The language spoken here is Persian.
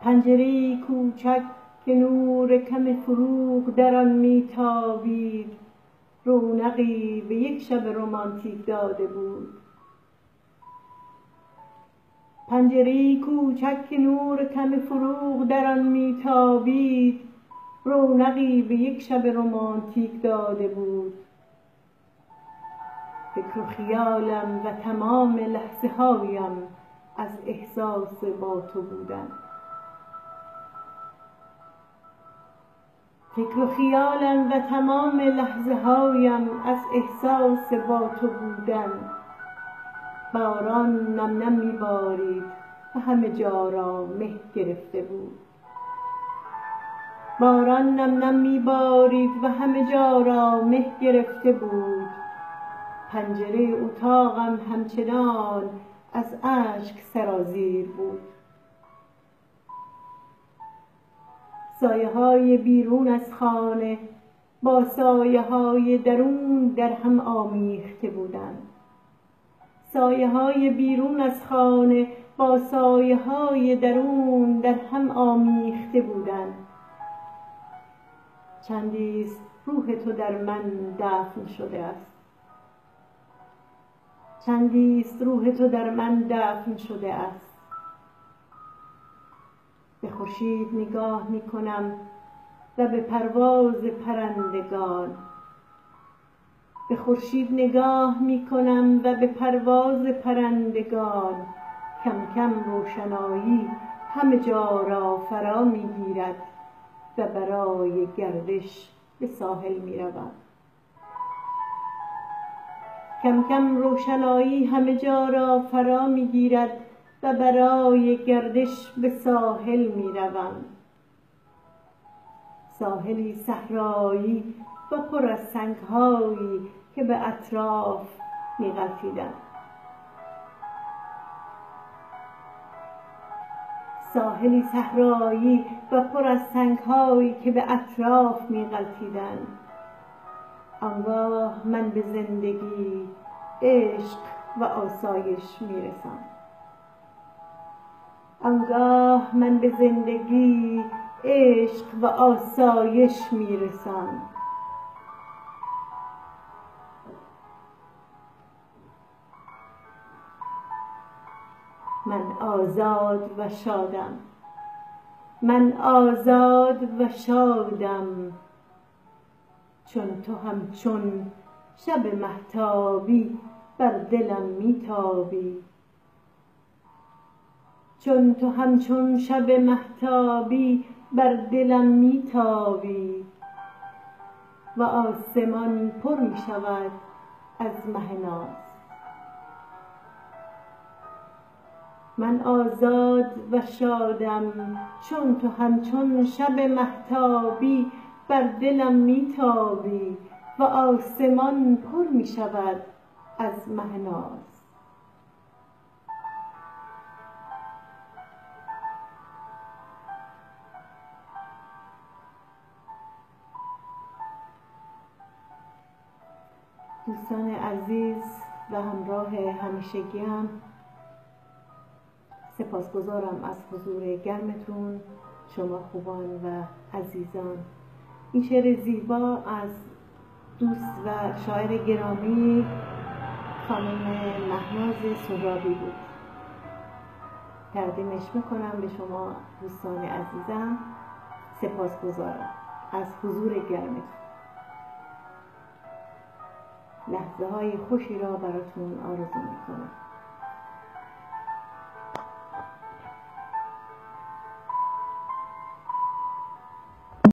پنجره کوچک که نور کم فروغ در آن میتابید. رونقی به یک شب رمانتیک داده بود. پنجره کوچک که نور کم فروغ در آن میتابید رونقی به یک شب رمانتیک داده بود. فکر و خیالم و تمام لحظه هایم از احساس با تو بودن فکر و خیالم و تمام لحظه هایم از احساس با تو بودن. باران نم نم می بارید و همه جا را مه گرفته بود. باران نم نم می بارید و همه جا را مه گرفته بود. پنجره اتاقم همچنان از اشک سرازیر بود. سایه های بیرون از خانه با سایه های درون در هم آمیخته بودند. سایه های بیرون از خانه با سایه های درون در هم آمیخته بودند. چندیست روح تو در من دفن شده است. چندیست روح تو در من دفن شده است. به خورشید نگاه می کنم و به پرواز پرندگان. به خورشید نگاه می کنم و به پرواز پرندگان. کم کم روشنایی همه جا را فرا می گیرد و برای گردش به ساحل می رود کم کم روشنایی همه جا را فرا می گیرد و برای گردش به ساحل می روم. ساحلی صحرایی و پر از سنگهایی که به اطراف می غلطیدند ساحلی صحرایی و پر از سنگهایی که به اطراف می غلطیدند آنگاه من به زندگی عشق و آسایش می رسم. آنگاه من به زندگی عشق و آسایش می رسم من آزاد و شادم. من آزاد و شادم. چون تو همچون شب مهتابی بر دلم میتابی. چون تو همچون شب مهتابی بر دلم میتابی و آسمان پر می شود از مه ناز. من آزاد و شادم چون تو همچون شب مهتابی بر دلم میتابی و آسمان پر می شود از مه دوستان عزیز و همراه همیشگیم سپاسگزارم از حضور گرمتون شما خوبان و عزیزان. این شعر زیبا از دوست و شاعر گرامی خانم مهناز سرابی بود. تقدیمش می‌کنم به شما دوستان عزیزم. سپاسگزارم از حضور گرمتون. لحظه های خوشی را براتون آرزو می‌کنم.